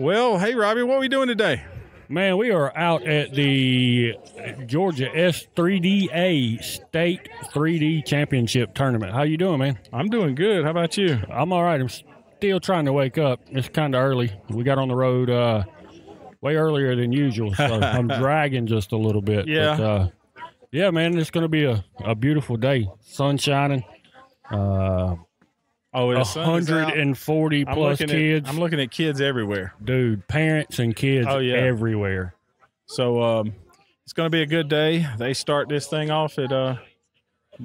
Well, hey Robbie, what are we doing today? Man, we are out at the Georgia S3DA State 3D Championship Tournament. How you doing, man? I'm doing good. How about you? I'm all right. I'm still trying to wake up. It's kind of early. We got on the road uh, way earlier than usual, so I'm dragging just a little bit. Yeah. But, uh, yeah, man, it's going to be a, a beautiful day. Sun shining. Uh, Oh, the sun is 140 I'm plus kids. At, I'm looking at kids everywhere. Dude, parents and kids Oh, yeah. everywhere. So um, it's going to be a good day. They start this thing off at uh,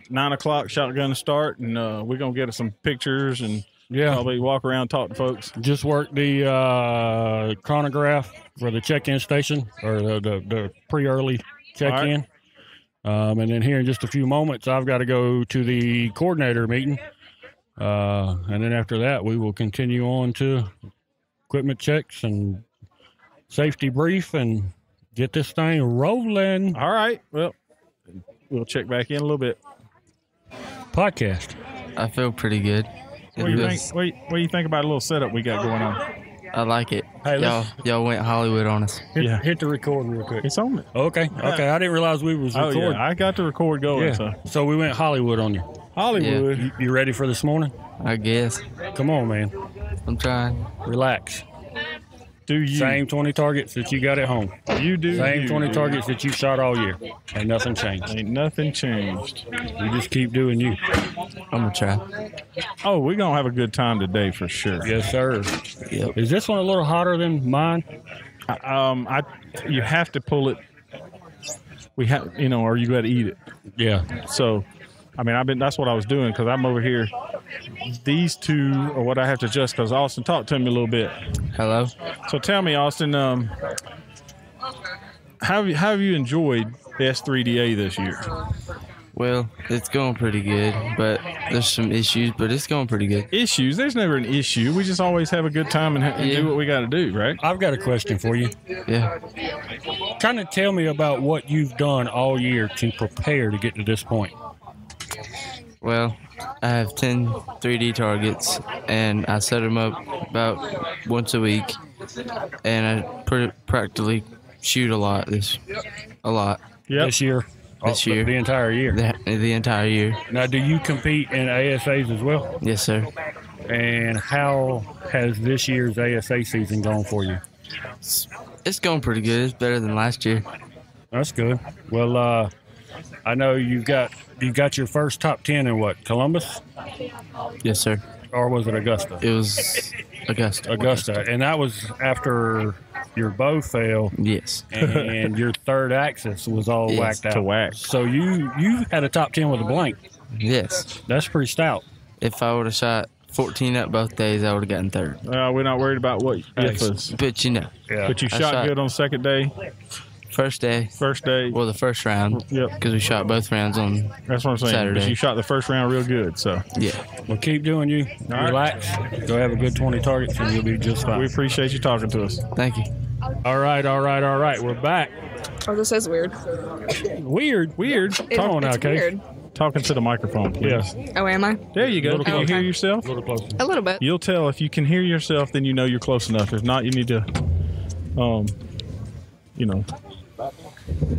nine o'clock. Shotgun start, and uh, we're gonna get some pictures and Yeah. probably walk around talk to folks. Just work the uh, chronograph for the check-in station or the, the, the pre-early check-in. Um, and then here in just a few moments, I've got to go to the coordinator meeting. Uh, and then after that, we will continue on to equipment checks and safety brief and get this thing rolling. All right. Well, we'll check back in a little bit. Podcast. I feel pretty good. What do you think? What do you, what do you think about a little setup we got going on? I like it. Hey, y'all, y'all went Hollywood on us. Hit, Yeah. hit the record real quick. It's on it. Okay. Okay. I didn't realize we was Oh recording. yeah, I got the record going. Yeah. So So we went Hollywood on you. Hollywood. You, you ready for this morning? I guess. Come on, man. I'm trying. Relax. Do you? Same 20 targets that you got at home. You do. Same you, 20 dude. targets that you shot all year. Ain't nothing changed. Ain't nothing changed. You just keep doing you. I'm gonna try. Oh, we're gonna have a good time today for sure. Yes, sir. Yep. Is this one a little hotter than mine? Um, I you have to pull it. We have, you know, or you got to eat it. Yeah. So, I mean, I've been. That's what I was doing because I'm over here. These two are what I have to adjust because Austin talked to me a little bit. Hello. So tell me, Austin, um, how have you, how have you enjoyed the S3DA this year? Well, it's going pretty good, but there's some issues, but it's going pretty good. Issues? There's never an issue. We just always have a good time and, ha- and Yeah. do what we got to do, right? I've got a question for you. Yeah. Kind of tell me about what you've done all year to prepare to get to this point. Well, I have 10 3D targets, and I set them up about once a week, and I pr- practically shoot a lot this, a lot Yep. This year? This Oh, year. The entire year. the, the entire year. Now, do you compete in ASAs as well? Yes, sir. And how has this year's ASA season gone for you? It's going pretty good. It's better than last year. That's good. Well, uh, I know you've got you got your first top ten in what Columbus Yes, sir. or was it Augusta? It was Augusta. Augusta, and that was after your bow fell Yes. and your third axis was all Yes, whacked out. to whack. So you you had a top ten with a blank. Yes. That's pretty stout. If I would have shot 14 up both days, I would have gotten third. Uh, we're not worried about what if us. But you know, Yeah. But you shot, shot- good on second day, first day, first day. well, the first round, Yep. because we shot both rounds on. That's what I'm saying. But Saturday. you shot the first round real good, so Yeah. well, keep doing you. right. Relax. Go have a good twenty targets, and you'll be just fine. we appreciate you talking to us. Thank you. all right, all right, all right. We're back. Oh, this is weird. Weird, weird. It- Come on now, it's Case. weird. Talking to the microphone, please. Yes. Oh, am I? There you go. Little Can you closer. hear yourself? A little closer. A little bit. You'll tell if you can hear yourself, then you know you're close enough. If not, you need to, um, you know.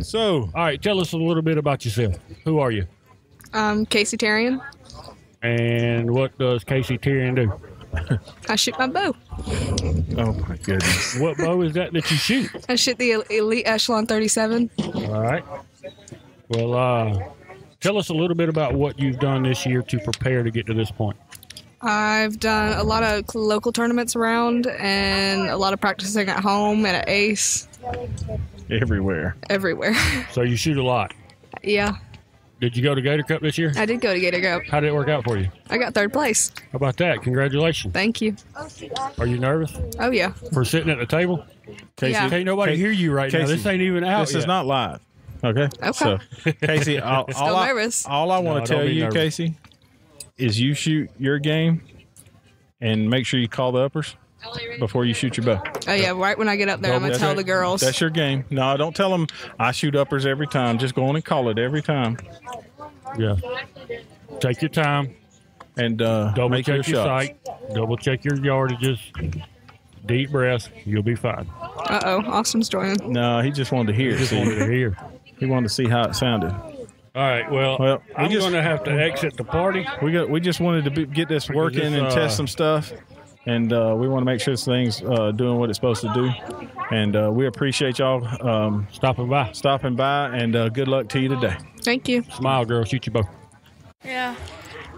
So, All right, tell us a little bit about yourself. Who are you? Um, Casey Tarian. And what does Casey Tyrion do? I shoot my bow. oh my goodness. What bow is that that you shoot? I shoot the Elite Echelon 37. All right. Well, uh, tell us a little bit about what you've done this year to prepare to get to this point. I've done a lot of local tournaments around and a lot of practicing at home and at Ace, Everywhere. everywhere. So you shoot a lot. yeah, Did you go to Gator Cup this year? I did go to Gator Cup. How did it work out for you? I got third place. How about that? Congratulations. Thank you. Are you nervous Oh, yeah. for sitting at the table? Casey, Yeah. Can't nobody Casey- hear you right now. This ain't even out This is not live. Okay. Okay. So, Casey, all, all I, all I No, want to don't tell you, nervous. Casey, is you shoot your game and make sure you call the uppers before you shoot your bow. Oh, yeah. Right when I get up there, I'm going to tell right. the girls. That's your game. No, don't tell them I shoot uppers every time. Just go on and call it every time. Yeah. Take your time. And uh, Double make check your shots. sight. Double check your yardages. deep breath. You'll be fine. Uh oh, Austin's joining. No, he just wanted to hear. it. Just wanted to hear. he wanted to see how it sounded. All right. Well, Well, we I'm going to have to exit the party. We got. We just wanted to be, get this working just, and uh, test some stuff, and uh, we want to make sure this thing's uh, doing what it's supposed to do. And uh, we appreciate y'all um, Stopping by. stopping by, and uh, good luck to you today. Thank you. Smile, girl. Shoot you both. Yeah.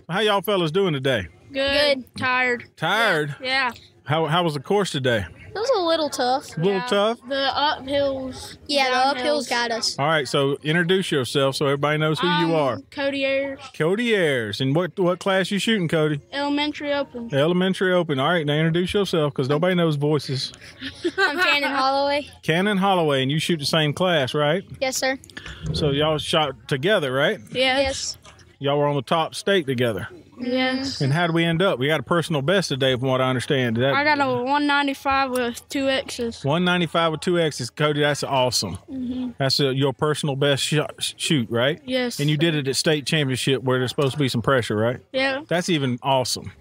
How y'all fellas doing today? Good. Tired. Tired? Yeah. How how was the course today? It was a little tough. A little Yeah. tough. The uphills. Yeah, the downhills. uphills got us. All right, so introduce yourself so everybody knows who you Um, are. Cody Ayers, Cody Ayers. And what what class you shooting, Cody? Elementary Open. Elementary Open. All right, now introduce yourself because nobody knows voices. I'm Cannon Holloway. Cannon Holloway, and you shoot the same class, right? Yes, sir. So y'all shot together, right? Yes. Yes. Y'all were on the top state together. Yes. And how did we end up? We got a personal best today, from what I understand. That I got a 195 with two X's. 195 with two X's, Cody. That's awesome. That's uh your personal best shot, shoot, right? Yes. And you did it at state championship where there's supposed to be some pressure, right? Yeah. That's even awesome.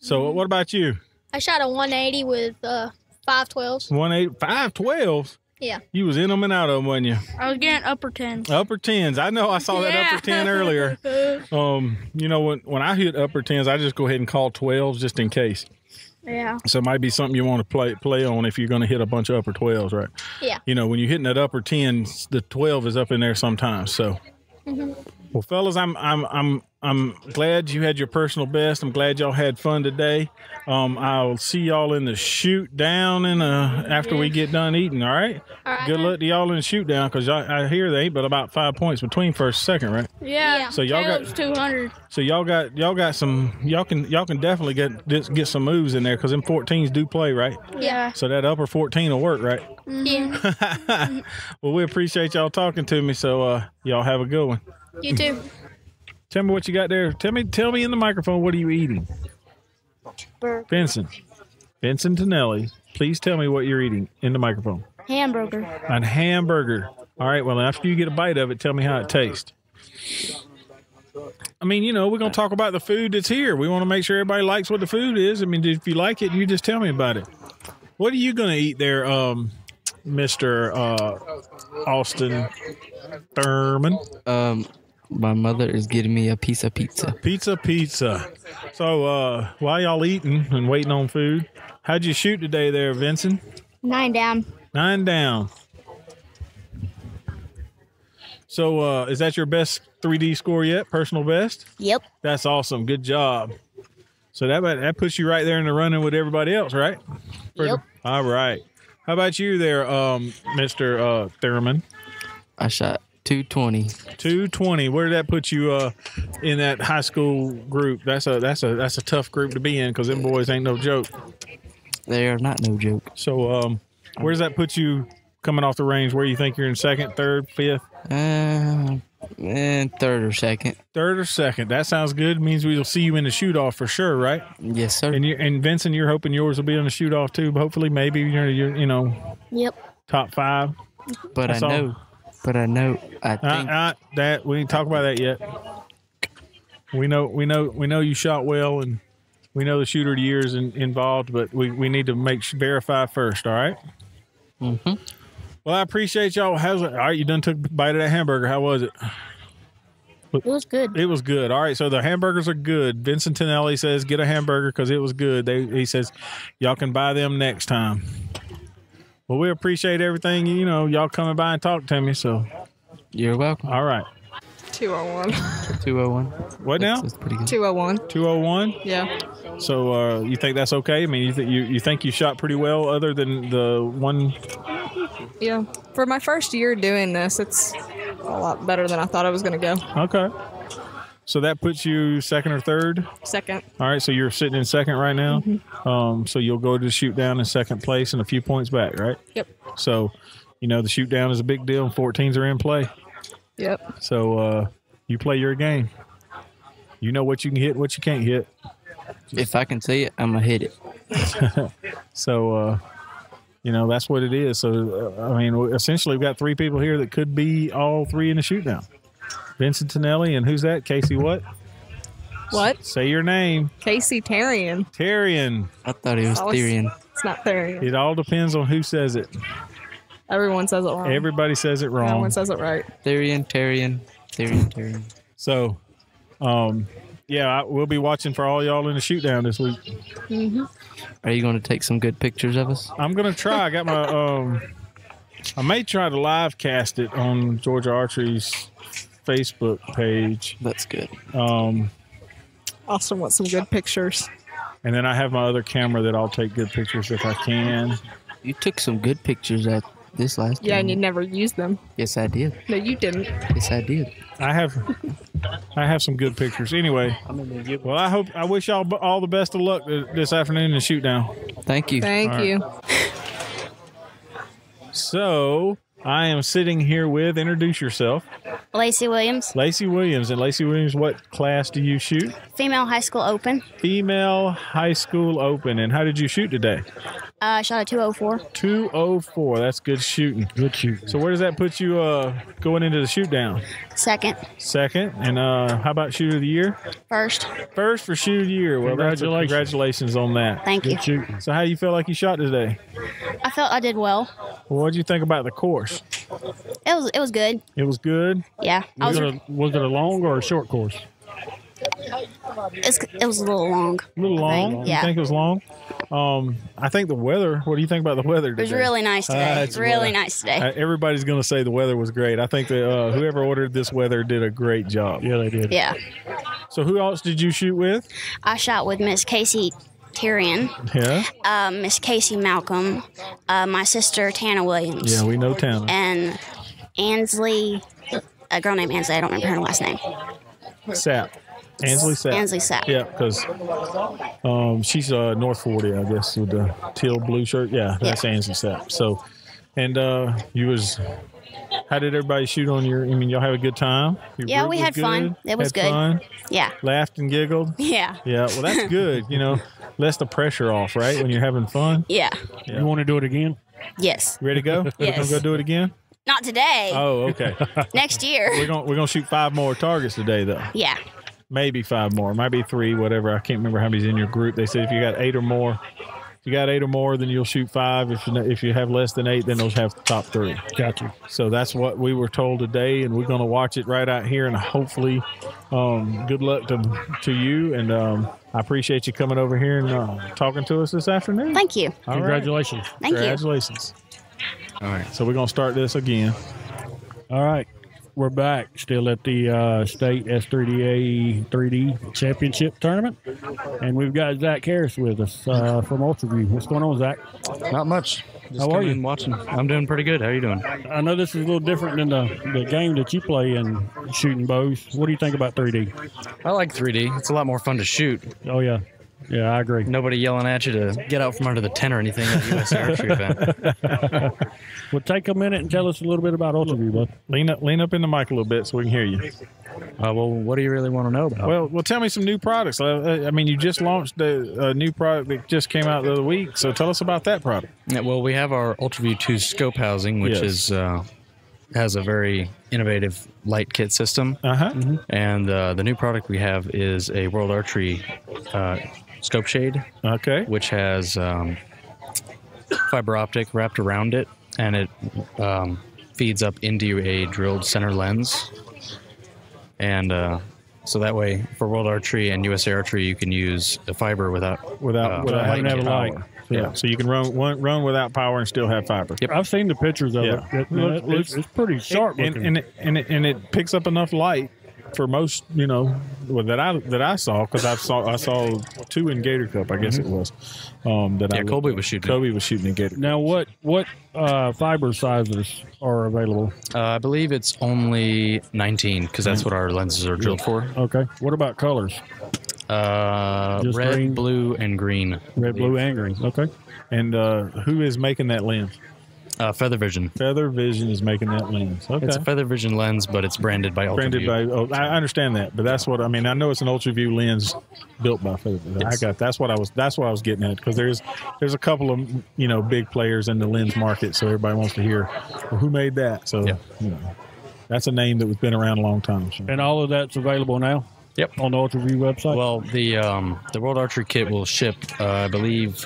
So, what about you? I shot a 180 with uh, 512s. One eight five twelve. Yeah. You was in them and out of them, wasn't you? I was getting upper 10s. Upper tens. I know. I saw that Yeah. upper ten earlier. Um, you know when when I hit upper tens, I just go ahead and call twelves just in case. Yeah. So it might be something you want to play play on if you're going to hit a bunch of upper twelves, right? Yeah. You know when you're hitting that upper ten, the twelve is up in there sometimes. So, Mhm. well, fellas, I'm I'm I'm I'm glad you had your personal best. I'm glad y'all had fun today. Um, I'll see y'all in the shoot down in uh after we get done eating. All right. All right. Good luck to y'all in the shoot down because I, I hear they ain't but about five points between first and second, right? Yeah. Yeah. So y'all got- Caleb's 200. So y'all got y'all got some y'all can y'all can definitely get get, get some moves in there because them 14s do play right. Yeah. So that upper 14 will work, right? Yeah. well, we appreciate y'all talking to me. So uh, y'all have a good one. You too. Tell me what you got there. Tell me tell me in the microphone what are you eating? Vincent. Vincent Tonelli. Please tell me what you're eating in the microphone. Hamburger. A hamburger. All right. Well, after you get a bite of it, tell me how it tastes. I mean, you know, we're gonna talk about the food that's here. We want to make sure everybody likes what the food is. I mean, if you like it, you just tell me about it. What are you gonna eat there, um, Mister uh, Austin Thurman? Um, my mother is getting me a piece of pizza. Pizza, pizza. So, uh, while y'all eating and waiting on food, how'd you shoot today, there, Vincent? Nine down. Nine down. So, uh, is that your best 3D score yet? Personal best? Yep. That's awesome. Good job. So that that puts you right there in the running with everybody else, right? For Yep. all right. How about you there, um, Mister uh, Thurman? I shot 220. Two twenty. Where did that put you uh, in that high school group? That's a that's a that's a tough group to be in because them boys ain't no joke. They are not no joke. So, um, where does that put you coming off the range? Where you think you're in second, third, fifth, Uh, and third or second. third, or second? That sounds good. Means we'll see you in the shoot off for sure, right? Yes, sir. And you and Vincent, you're hoping yours will be on the shoot off too. But hopefully, maybe you're, you're you know Yep. top five. but that's I all. Know. But I know. I Uh, think. uh, that we didn't talk about that yet. We know, we know, we know you shot well, and we know the shooter of the year is in, involved, but we, we need to make verify first. All right. hmm Well, I appreciate y'all. How's it? All right, you done took a bite of that hamburger. How was it? It was good. It was good. All right, so the hamburgers are good. Vincent Tonelli says get a hamburger because it was good. They, he says y'all can buy them next time. Well, we appreciate everything. You know, y'all coming by and talk to me. So, You're welcome. all right. 201. 201. What now? That's, that's pretty good. 201. Two hundred one. Yeah. So uh, you think that's okay? I mean, you, th- you you think you shot pretty well, other than the one? Yeah. For my first year doing this, it's a lot better than I thought I was going to go. Okay. So that puts you second or third. Second. All right. So you're sitting in second right now. Um, so you'll go to shoot down in second place and a few points back, right? Yep. So, you know, the shoot down is a big deal. and 14s are in play. Yep. So uh, you play your game. You know what you can hit, what you can't hit. If I can see it, I'm gonna hit it. So, uh, you know, that's what it is. So, uh, I mean, essentially, we've got three people here that could be all three in the shoot down. Vincent Tonelli, and who's that? Casey, what? What? Say your name. Casey Tarian. Terrian. I thought it was I was- It's not Therian. It all depends on who says it. Everyone says it wrong. Everybody says it wrong. no wrong. one says it right. Therian, Tarian, Therian, Tarian. So, um, yeah, I, we'll be watching for all y'all in the shoot down this week. Are you going to take some good pictures of us? I'm gonna try. I got my um, I may try to live cast it on Georgia Archery's Facebook page. That's good. Um, Austin wants some good pictures. and then I have my other camera that I'll take good pictures if I can. You took some good pictures at this last Yeah, and you never used them. Yes, I did. No, you didn't. Yes, I did. I have, I have some good pictures. Anyway, well, I hope I wish y'all all the best of luck this afternoon in the shoot down. Thank you. Thank All right. you. So I am sitting here with introduce yourself, Lacey Williams, Lacey Williams. And Lacey Williams, what class do you shoot? female high school open. Female high school open. And how did you shoot today? Uh, shot a 204. 204. That's good shooting. Good shoot. So where does that put you uh, going into the shoot down? Second, Second. And uh, how about shoot of the year? first. First for shoot of the year. Well, Congratulations. congratulations on that. Thank you. Good shooting. So how do you feel like you shot today? I felt I did well. Well, what did you think about the course? It was it was good. It was good. Yeah, I Was was. it, a, was it a long or a short course? It's, it was a little long. A little I think, long. yeah. You think it was long? Um, I think the weather. What do you think about the weather It was really nice today. it's really well- nice today. Uh, everybody's going to say the weather was great. I think that uh, whoever ordered this weather did a great job. Yeah, they did. yeah, So who else did you shoot with? I shot with Miss Casey Tyrion, Yeah. uh, Miss Casey Malcolm, uh, my sister Tana Williams, Yeah, we know Tana. and Ansley, a girl named Ansley. I don't remember her last name. Sap. Ansley Sap. Ansley Sapp. Yeah, because um, she's uh, North 40, I guess, with the teal blue shirt. Yeah, that's Ansley Sap. So, and uh, you was, how did everybody shoot on your, I mean, y'all have a good time? Your Yeah, we was had fun. good? It was Had good. fun? Yeah, Laughed and giggled? yeah, Yeah, well, that's good. You know, lets the pressure off, right? When you're having fun. yeah. You want to do it again? Yes. You ready to go? Yes. Gonna go do it again? Not today. Oh, okay. Next year. we're gonna we're gonna shoot five more targets today, though. Yeah. Maybe five more. Might be three, whatever. I can't remember how many's in your group. They said if you got eight or more, if you got eight or more, then you'll shoot five. If you if you have less than eight, then those have the top three. Got you. So that's what we were told today, and we're going to watch it right out here. And hopefully, um, good luck to to you. And um, I appreciate you coming over here and uh, talking to us this afternoon. Thank you. All right. Congratulations. Thank you. Congratulations. All right, so we're going to start this again. All right. We're back still at the uh, state S3DA 3D championship tournament. And we've got Zach Harris with us uh, from Ultraview. What's going on, Zach? Not much. Just How are you? watching. I'm doing pretty good. How are you doing? I know this is a little different than the, the game that you play in shooting bows. What do you think about 3D? I like 3D. It's a lot more fun to shoot. Oh, yeah. Yeah, I agree. Nobody yelling at you to get out from under the tent or anything at the USA Archery event. Well, take a minute and tell us a little bit about Ultraview, bud. Lean up, lean up in the mic a little bit so we can hear you. Uh, well, what do you really want to know about? Well, well, tell me some new products. Uh, I mean, you just launched a, a new product that just came out the other week. So tell us about that product. Yeah, well, we have our UltraView 2 scope housing, which Yes. is uh, has a very innovative light kit system. Uh huh. And uh, the new product we have is a World Archery uh, scope shade, Okay. which has um, fiber optic wrapped around it, and it um, feeds up into a drilled center lens. And uh, so that way, for World Archery and USA Archery, you can use a fiber without Without uh, without having to have a power. light. Yeah. So you can run run, run without power and still have fiber. Yep. I've seen the pictures of Yeah. it. It- Look- it- looks- it's, it's pretty sharp and, looking. and, it, and, it, and it picks up enough light for most, you know, well, that I that I saw because I saw I saw two in Gator Cup, I guess it was. Um, that Yeah, I looked Colby at. was shooting. Kobe was shooting in Gator. Cup. now, what what uh, fiber sizes are available? Uh, I believe it's only 19 because that's what our lenses are drilled for. Okay. What about colors? Uh, Just red, green? blue, and green. Red, blue, and green. Okay. And uh, who is making that lens? Uh, Feather Vision. Feather Vision is making that lens. Okay. It's a Feather Vision lens, but it's branded by UltraView. branded by. Oh, I understand that, but that's what I mean. I know it's an ultra view lens built by Feather. I Yes. got that's what I was. That's what I was getting at because there's there's a couple of you know big players in the lens market, so everybody wants to hear well, who made that. So Yeah. you know, that's a name that was been around a long time. So. And all of that's available now Yep. on the Ultraview website. Well, the um, the World Archery kit will ship, uh, I believe,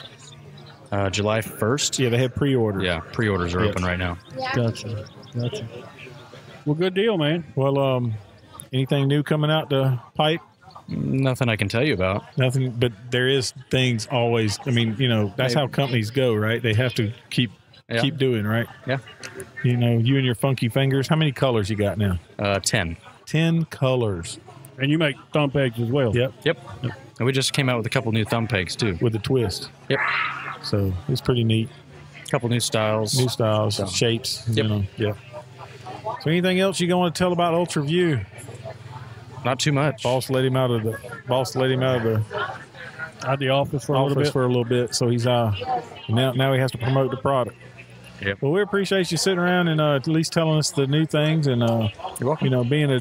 Uh, July 1st. Yeah, they have pre-order. Yeah, pre-orders are Yes. open right now. Gotcha. Gotcha. Well, good deal, man. Well, um, anything new coming out the pipe? Nothing I can tell you about. Nothing, but there is things always. I mean, you know, that's how companies go, right? They have to keep Yeah. keep doing, right? Yeah. You know, you and your funky fingers. How many colors you got now? Uh, 10. Ten colors. And you make thumb pegs as well. Yep, Yep. And we just came out with a couple new thumb pegs too. with a twist. Yep. So it's pretty neat. A couple new styles. New styles, shapes. Yep. You know, yeah. So anything else you want to tell about Ultra View? Not too much. Boss let him out of the boss let him out of the Out the office for a office little bit. for a little bit. So he's uh now now he has to promote the product. Yep. Well, we appreciate you sitting around and uh, at least telling us the new things and uh, You're welcome. you know being a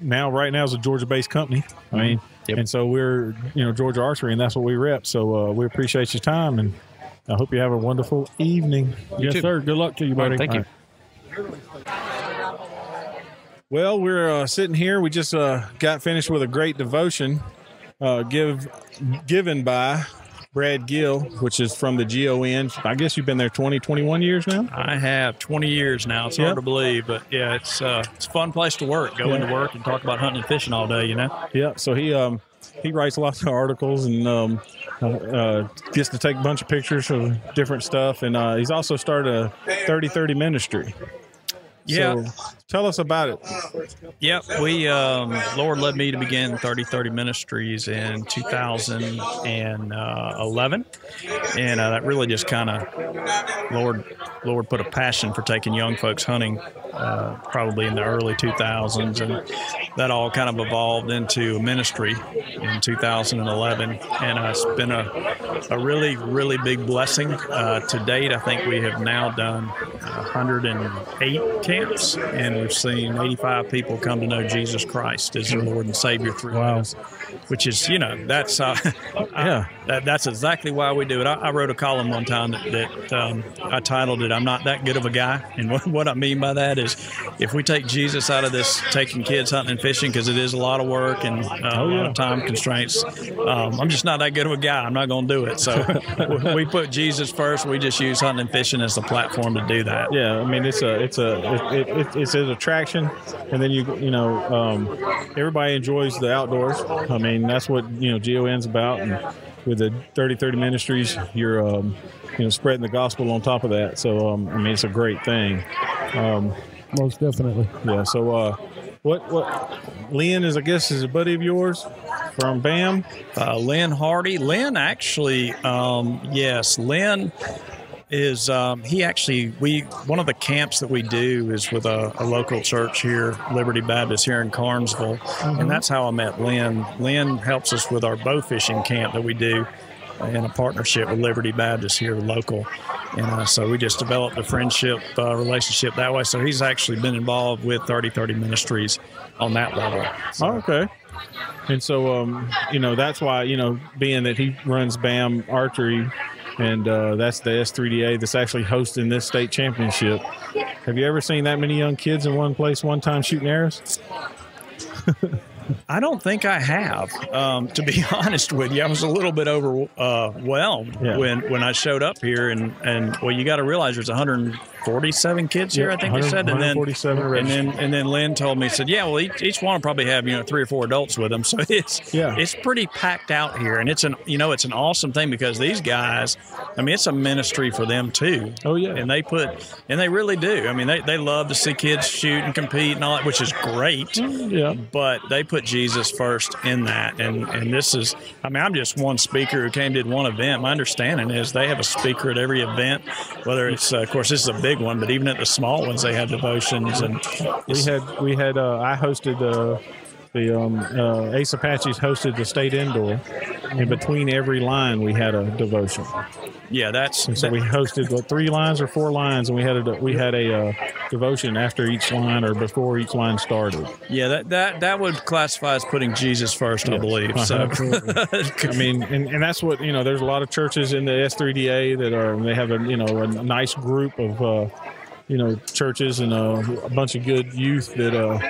now right now is a Georgia-based company. I mean, Mm-hmm. Yep. and so we're you know Georgia Archery and that's what we rep. So uh, we appreciate your time and I hope you have a wonderful evening. yes, too. sir. Good luck to you, buddy. Thank you. Well, we're uh, sitting here. We just uh, got finished with a great devotion, uh, give given by Brad Gill, which is from the GON. I guess you've been there 20, 21 years now. I have 20 years now. It's Yeah. hard to believe, but yeah, it's uh, it's a fun place to work. Go into work and talk about hunting and fishing all day. You know. Yeah. So he um, he writes lots of articles and um, uh, uh, gets to take a bunch of pictures of different stuff. And uh, he's also started a 30-30 ministry. Yeah. So tell us about it. Yep, we um, Lord led me to begin 3030 Ministries in 2011, and uh, that really just kind of Lord Lord put a passion for taking young folks hunting, uh, probably in the early 2000s, and that all kind of evolved into ministry in 2011, and uh, it's been a a really really big blessing. Uh, to date, I think we have now done 108 camps, and we've seen 85 people come to know Jesus Christ as their Lord and Savior through Wow. this, which is, you know, that's uh, Yeah. that, that's exactly why we do it. I, I wrote a column one time that, that um, I titled it "I'm Not That Good of a Guy," and what, what I mean by that is, if we take Jesus out of this, taking kids hunting and fishing because it is a lot of work and uh, a lot Oh, of time constraints, um, I'm just not that good of a guy. I'm not going to do it. So we- we put Jesus first. We just use hunting and fishing as the platform to do that. Yeah, I mean it's a it's a it, it, it's an attraction, and then you you know um, everybody enjoys the outdoors. I mean that's what you know GON's about, and with the 30-30 Ministries, you're um, you know spreading the gospel on top of that. So um, I mean it's a great thing. Um, Most definitely. yeah. So uh, what what Lynn is I guess is a buddy of yours from BAMM. Uh, Lynn Hardy. Lynn actually, um, yes, Lynn is um, he actually we one of the camps that we do is with a, a local church here liberty baptist here in carnesville and that's how i met lynn lynn helps us with our bow fishing camp that we do in a partnership with liberty baptist here local and uh, so we just developed a friendship uh, relationship that way so he's actually been involved with 3030 ministries on that level So- Oh, okay. And so, um, you know, that's why, you know, being that he runs BAMM Archery and uh, that's the S3DA that's actually hosting this state championship. Have you ever seen that many young kids in one place one time shooting arrows? I don't think I have. Um, to be honest with you, I was a little bit overwhelmed Yeah. when when I showed up here, and and well, you got to realize there's 147 kids here. Yeah, I think they 100 said, and then and then and then Lynn told me said, yeah, well, each, each one will probably have you know three or four adults with them, so it's Yeah. it's pretty packed out here, and it's an you know it's an awesome thing because these guys, I mean, it's a ministry for them too. Oh, yeah. and they put and they really do. I mean, they they love to see kids shoot and compete and all that, which is great Yeah. but they put Jesus first in that. And and this is, I mean, I'm just one speaker who came did one event. My understanding is they have a speaker at every event, whether it's, uh, of course, this is a big one, but even at the small ones, they have devotions and We had, we had, uh, I hosted uh, the um, uh, Ace Apaches hosted the state indoor. and between every line, we had a devotion. yeah, that's And so we hosted what, three lines or four lines, and we had a we had a uh, devotion after each line or before each line started. yeah that that that would classify as putting Jesus first, I believe. So I mean, and, and that's what you know. There's a lot of churches in the S3DA that are they have a you know a nice group of uh, you know churches and uh, a bunch of good youth that uh,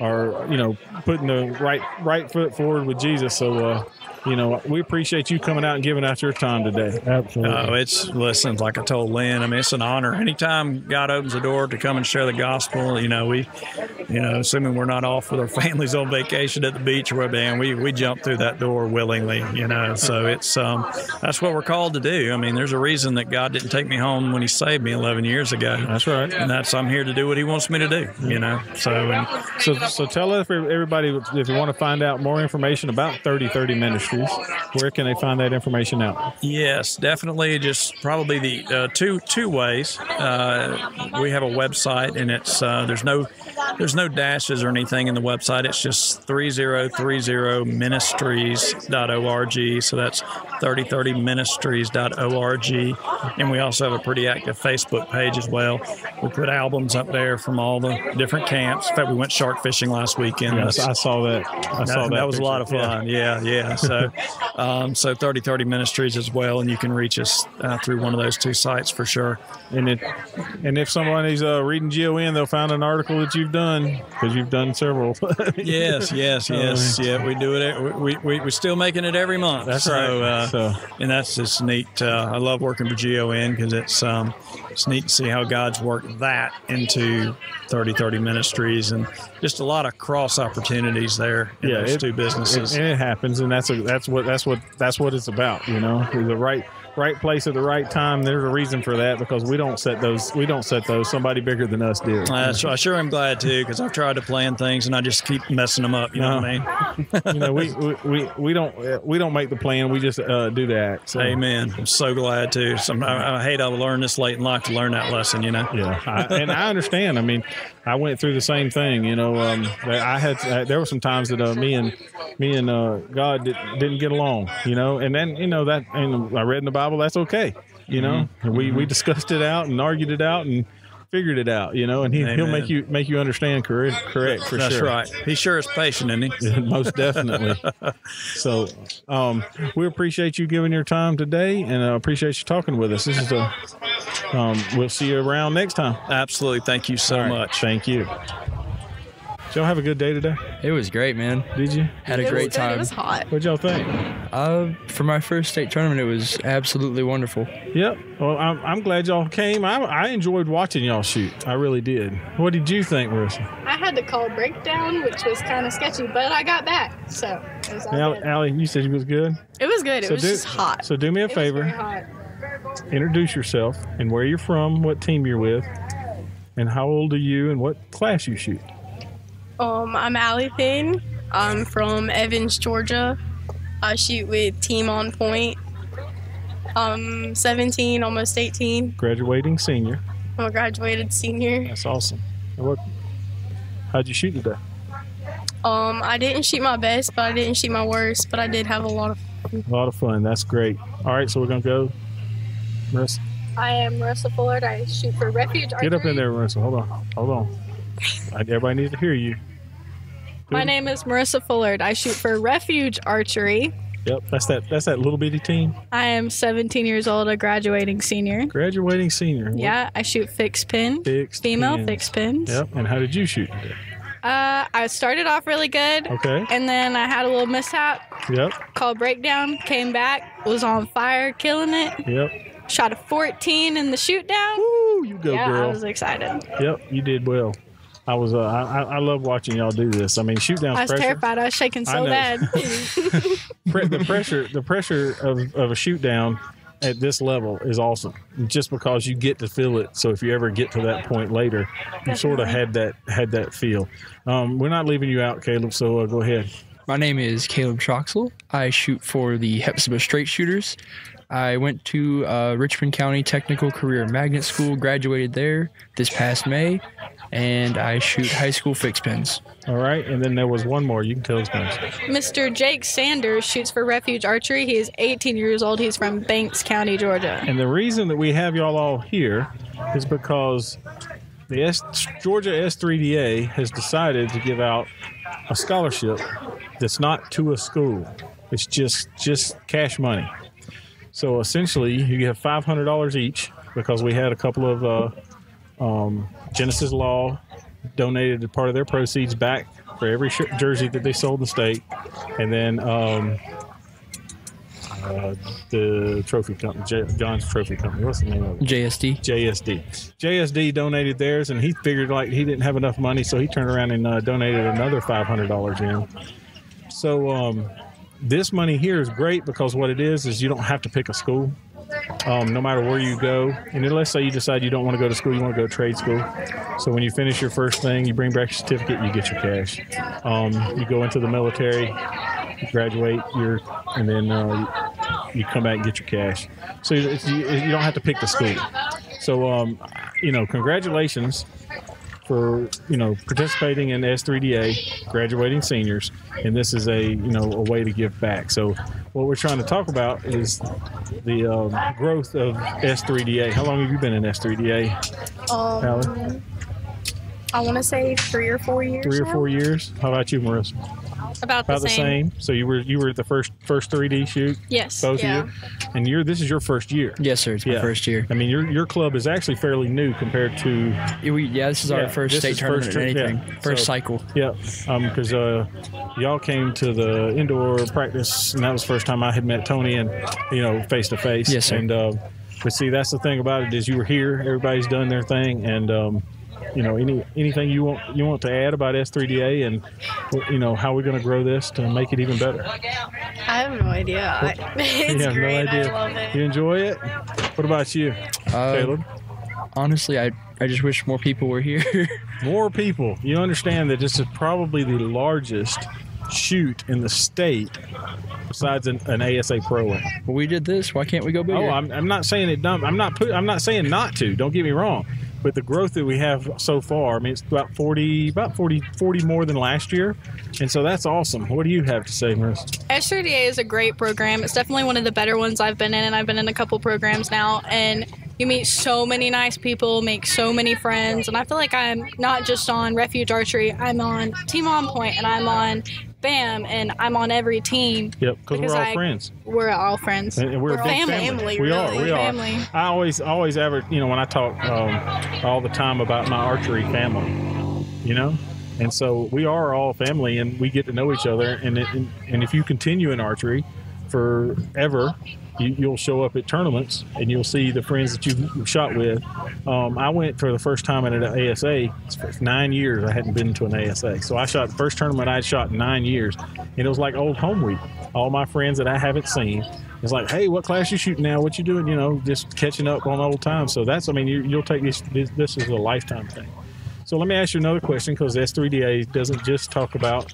are you know putting the right right foot forward with Jesus. So uh, you know, we appreciate you coming out and giving out your time today. Absolutely. Oh, it's listen, like I told Lynn, I mean, it's an honor. Anytime God opens the door to come and share the gospel, you know, we, you know, assuming we're not off with our families on vacation at the beach or whatever, man, we we jump through that door willingly, you know. So it's um, that's what we're called to do. I mean, there's a reason that God didn't take me home when He saved me 11 years ago. That's right. And that's I'm here to do what He wants me to do, you know. So and So, so tell us everybody if you want to find out more information about 3030 Where can they find that information out? Yes, definitely. Just probably the uh, two two ways. Uh, we have a website, and it's uh, there's no there's no dashes or anything in the website. It's just 3030ministries.org. So that's 3030ministries.org. And we also have a pretty active Facebook page as well. We put albums up there from all the different camps. In fact, we went shark fishing last weekend. Yes, I saw that. I saw that. That was a lot of picture. fun. Yeah, yeah. So, um, so 3030 Ministries as well, and you can reach us uh, through one of those two sites for sure. And it, and if somebody's uh, reading GON, they'll find an article that you've done because you've done several. yes, yes, yes. Yeah, we do it. We we we are still making it every month. That's so, right. Uh, So- and that's just neat. Uh, I love working for GON because it's um, it's neat to see how God's worked that into 3030 Ministries and just a lot of cross opportunities there in those it- two businesses. it, and it happens, and that's a, that's what that's what that's what it's about. You know, the right right place at the right time. There's a reason for that because we don't set those. We don't set those. Somebody bigger than us did. Uh, so I sure am glad too because I've tried to plan things and I just keep messing them up. You know what I mean? you know, we, we, we, we don't we don't make the plan. We just uh, do that. So. Amen. I'm so glad to. Some, I, I hate I learned this late in life to learn that lesson. You know. Yeah, I, and I understand. I mean, I went through the same thing. You know, um, I had uh, there were some times that uh, me and me and uh, God did, didn't get along. You know, and then you know that and I read in the Bible that's okay. You know, Mhm. we we discussed it out and argued it out and figured it out. You know, and he he'll make you make you understand correct correct for That's sure. That's right. He sure is patient, isn't he? Most definitely. So, um, we appreciate you giving your time today, and I appreciate you talking with us. This is a. Um, we'll see you around next time. Absolutely. Thank you so much. Thank you. Did y'all have a good day today? It was great, man. Did you? Had a It was great good. time. It was hot. What'd y'all think? Uh, for my first state tournament, it was absolutely wonderful. Yep. Well, I'm, I'm glad y'all came. I, I enjoyed watching y'all shoot. I really did. What did you think, Marissa? I had to call breakdown, which was kind of sketchy, but I got back, so it was all Allie, good. Allie, you said it was good. It was good. It So was do- just hot. So do me a It was very favor. hot. Introduce yourself and where you're from, what team you're with, and how old are you, and what class you shoot. Um, I'm Allie Payne. I'm from Evans, Georgia. I shoot with Team On Point. I'm 17, almost 18. Graduating senior. I'm a graduated senior. That's awesome. What? How'd you shoot today? Um, I didn't shoot my best, but I didn't shoot my worst. But I did have a lot of. fun. A lot of fun. That's great. All right, so we're gonna go. Marissa, I am Marissa Fullard. I shoot for Refuge Archery. get up in there, Marissa. Hold on. Hold on. Everybody needs to hear you. My name is Marissa Fullard. I shoot for Refuge Archery. Yep, that's that. That's that little bitty team. I am 17 years old, a graduating senior. Graduating senior. Yeah, I shoot fixed pin, Fixed female pins. fixed pins. Yep. And how did you shoot today? Uh, I started off really good. Okay. And then I had a little mishap. Yep. Called breakdown. Came back. Was on fire, killing it. Yep. Shot a 14 in the shoot down. Woo, you go, yeah, I was excited. Yep, you did well. I was. Uh, I, I I love watching y'all do this. I mean, shoot down I was pressure. terrified. I was shaking so bad. The pressure. The pressure of, of a shoot down at this level is awesome. Just because you get to feel it. So if you ever get to that point later, you sort of had that had that feel. Um, we're not leaving you out, Caleb. So uh, go ahead. My name is Caleb Troxel. I shoot for the Hephzibah Straight Shooters. I went to uh, Richmond County Technical Career Magnet School, graduated there this past May, and I shoot high school fixed pins. All right, and then there was one more. You can tell us names. Mr. Jake Sanders shoots for Refuge Archery. He is 18 years old. He's from Banks County, Georgia. And the reason that we have y'all all here is because the S- Georgia S3DA has decided to give out a scholarship that's not to a school. It's just just cash money. So essentially, you have five hundred dollars each because we had a couple of uh, um, Genesis Law donated a part of their proceeds back for every sh- jersey that they sold in the state, and then um, uh, the trophy company, J- John's Trophy Company. What's the name of it? JSD. JSD. JSD donated theirs, and he figured like he didn't have enough money, so he turned around and uh, donated another five hundred dollars in. So um, this money here is great because what it is is you don't have to pick a school. Um, no matter where you go, and then let's say you decide you don't want to go to school, you want to go to trade school. So when you finish your first thing, you bring back your certificate, you get your cash. Um, you go into the military, you graduate, you're, and then uh, you come back and get your cash. So you, you don't have to pick the school. So um, you know, congratulations for you know participating in S3DA, graduating seniors, and this is a you know a way to give back. So what we're trying to talk about is the um, growth of S3DA. How long have you been in S3DA? Allie? Um, I want to say three or four years. Three or now. four years. How about you, Marissa? About the About the same. same. So you were you were the first first 3D shoot. Yes. Both Yeah. of you, and you're this is your first year. Yes, sir. It's my Yeah. first year. I mean, your your club is actually fairly new compared to Yeah, we, yeah this is Yeah, our first this state tournament first or anything. yeah. First So- cycle. Yeah, because uh, y'all came to the indoor practice, and that was the first time I had met Tony, and you know, face to face. Yes, sir. And uh, but see, that's the thing about it is you were here, everybody's done their thing, and um, you know, any anything you want you want to add about S3DA, and you know how we're going to grow this to make it even better. I have no idea. I, it's you have great. no idea. I love it. You enjoy it? What about you, Uh, Caleb? Honestly, I I just wish more people were here. More people. You understand that this is probably the largest shoot in the state besides an, an ASA pro am. well, we did this. Why can't we go bigger? Oh, I'm, I'm not saying it dumb. I'm not put. I'm not saying not to. Don't get me wrong. But the growth that we have so far, I mean, it's about 40, about 40, 40 more than last year, and so that's awesome. What do you have to say, Marissa? S3DA is a great program. It's definitely one of the better ones I've been in, and I've been in a couple programs now. And you meet so many nice people, make so many friends, and I feel like I'm not just on Refuge Archery. I'm on Team On Point, and I'm on BAMM, and I'm on every team. Yep, because we're all I- friends. We're all friends. And we're, We're a big all family. family, we are. really. We are. I always, always ever, you know, when I talk um, all the time about my archery family, you know, and so we are all family, and we get to know each other. And it, and, and if you continue in archery forever, you, you'll show up at tournaments, and you'll see the friends that you've shot with. Um, I went for the first time at an ASA. It's nine years I hadn't been to an ASA, so I shot the first tournament I'd shot in nine years, and it was like old home week. All my friends that I haven't seen. It's like, hey, what class you shooting now? What you doing? You know, just catching up on old times. So that's, I mean, you, you'll take this, this. This is a lifetime thing. So let me ask you another question because S3DA doesn't just talk about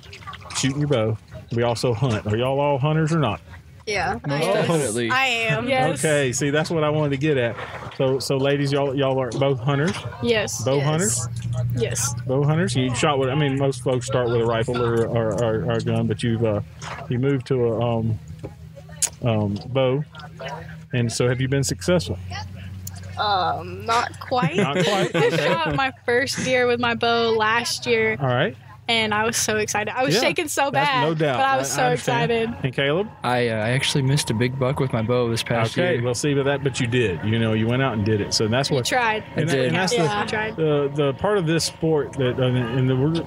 shooting your bow. We also hunt. Are y'all all hunters or not? Yeah. Most I am. definitely. I am. Yes. Okay, see that's what I wanted to get at. So, so ladies, y'all y'all are both hunters, Yes. bow Yes. hunters, Yes. bow hunters. You shot with. I mean, most folks start with a rifle or or, or, or a gun, but you've uh, you moved to a um, um, bow, and so have you been successful? Um, not quite. Not quite. I shot my first deer with my bow last year, All right. And I was so excited. I was Yeah, shaking so bad, no doubt. but I was so understand. excited. And Caleb. I uh, I actually missed a big buck with my bow this past year. Okay, year. well, see, about that, but you did. You know, you went out and did it. So that's You what. tried. And, that- did. and that's Yeah, I the, tried. the the part of this sport that uh, in the we're-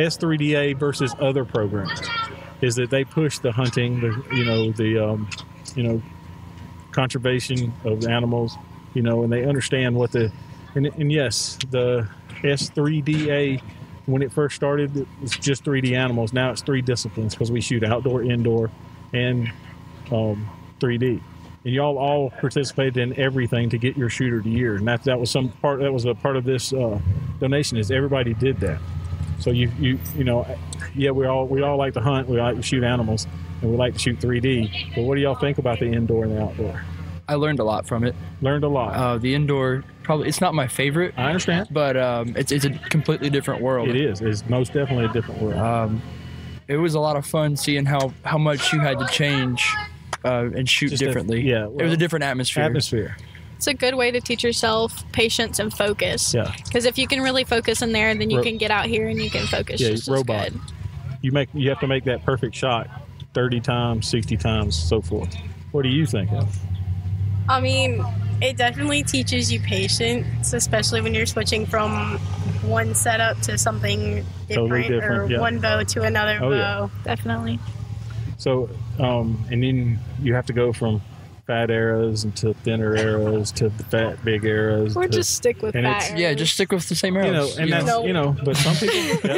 S3DA versus other programs is that they push the hunting, the you know the um, you know conservation of animals, you know, and they understand what the and, and yes, the S3DA when it first started it was just 3D animals. Now it's three disciplines because we shoot outdoor, indoor, and um, 3D. And y'all all participated in everything to get your shooter to year, and that that was some part. That was a part of this uh, donation. Is everybody did that. So you you you know, yeah, we all we all like to hunt. We like to shoot animals, and we like to shoot 3D. But what do y'all think about the indoor and the outdoor? I learned a lot from it. Learned a lot. Uh, the indoor probably it's not my favorite, I understand. but um, it's it's a completely different world. It is. It's most definitely a different world. Um, it was a lot of fun seeing how how much you had to change uh, and shoot Just a- differently. yeah, it was a different atmosphere. Atmosphere. It's a good way to teach yourself patience and focus. Yeah. Because if you can really focus in there, then you Ro- can get out here and you can focus Yeah, just robot. as good. You make you have to make that perfect shot, thirty times, sixty times, so forth. What do you think? Of? I mean, it definitely teaches you patience, especially when you're switching from one setup to something different, Totally different, or yeah. one bow to another Oh, bow. yeah. Definitely. So, um, and then you have to go from fat arrows into thinner arrows to the fat big arrows. Or to- just stick with and that. it's- Yeah, just stick with the same you know, arrows. and you that's know. you know, but some people.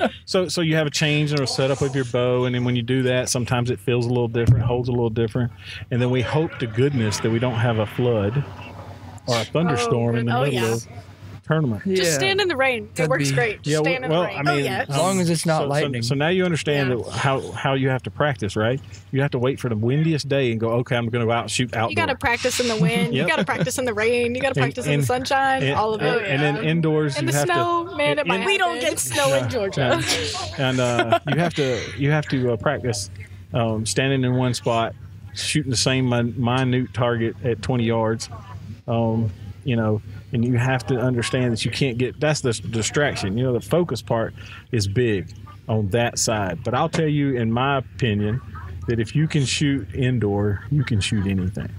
yeah. So so you have a change and a setup of your bow, and then when you do that, sometimes it feels a little different, holds a little different, and then we hope to goodness that we don't have a flood or a oh, thunderstorm in the Oh, middle yeah. of tournament. Just stand in the rain. It That'd works be- great. Just Yeah, stand in well, the rain. I mean, oh, yeah. As long as it's not so, so- lightning. So, now you understand that how how you have to practice, right? You have to wait for the windiest day and go. Okay, I'm going to go out and shoot outdoor. You got to practice in the wind. You got to practice in the rain. You got to practice in and- the sunshine. and, all of it. and then indoors in you the have snow, to. man, it in- might We don't get snow in Georgia. and uh, you have to you have to uh, practice um, standing in one spot, shooting the same min- minute target at 20 yards. Um, you know, and you have to understand that you can't get that's the distraction. You know, the focus part is big on that side. But I'll tell you, in my opinion, that if you can shoot indoor, you can shoot anything.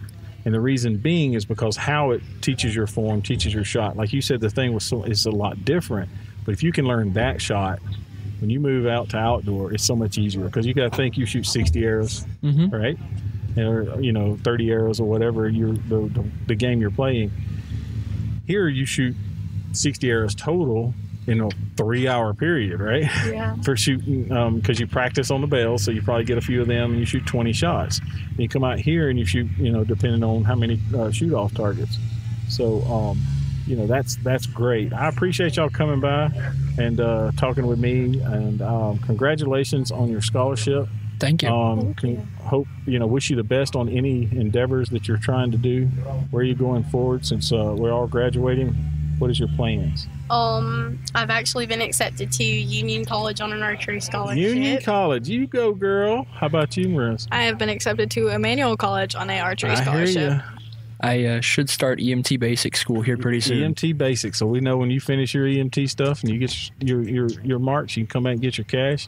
And the reason being is because how it teaches your form, teaches your shot. Like you said, the thing was so, is a lot different. But if you can learn that shot, when you move out to outdoor, it's so much easier because you got to think you shoot 60 arrows, Mhm. right? Or you know, 30 arrows or whatever you're the, the, the game you're playing. Here you shoot 60 arrows total in a three-hour period, right? Yeah. For shooting, because you practice on the bales, so you probably get a few of them, and you shoot 20 shots. And you come out here and you shoot, you know, depending on how many uh, shoot-off targets. So, um, you know, that's that's great. I appreciate y'all coming by and uh, talking with me, and um, congratulations on your scholarship. Thank you. Um, con- hope you know. Wish you the best on any endeavors that you're trying to do. Where are you going forward? Since uh, we're all graduating, what is your plans? Um, I've actually been accepted to Union College on an archery scholarship. Union College, you go, girl. How about you, Marissa? I have been accepted to Emmanuel College on a archery I hear scholarship. ya. I uh, should start EMT basic school here pretty soon. EMT basic, So we know when you finish your EMT stuff and you get your your your marks, you can come back and get your cash,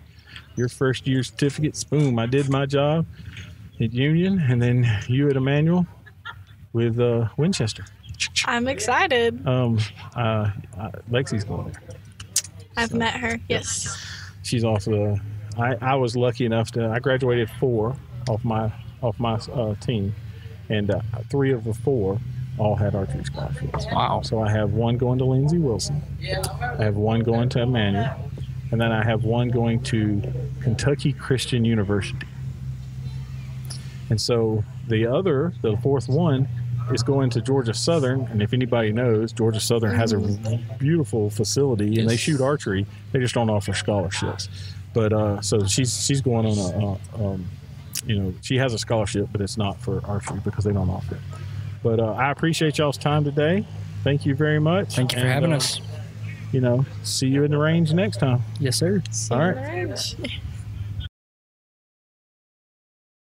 your first year certificates. Boom! I did my job at Union, and then you at Emmanuel with uh, Winchester. I'm excited. Um, uh, uh, Lexi's going there. I've met her. Yes. She's off the. I, I was lucky enough to. I graduated four off my off my uh, team, and uh, three of the four all had archery scholarships. Wow. So I have one going to Lindsey Wilson. I have one going to Emmanuel, and then I have one going to Kentucky Christian University. And so the other, the fourth one, is going to Georgia Southern. And if anybody knows, Georgia Southern has a beautiful facility, and they shoot archery. They just don't offer scholarships. But uh, so she's she's going on a, uh, um, you know, she has a scholarship, but it's not for archery because they don't offer it. But uh, I appreciate y'all's time today. Thank you very much. Thank you for And, having uh, us. You know, see you in the range next time. Yes, sir. All right. Range.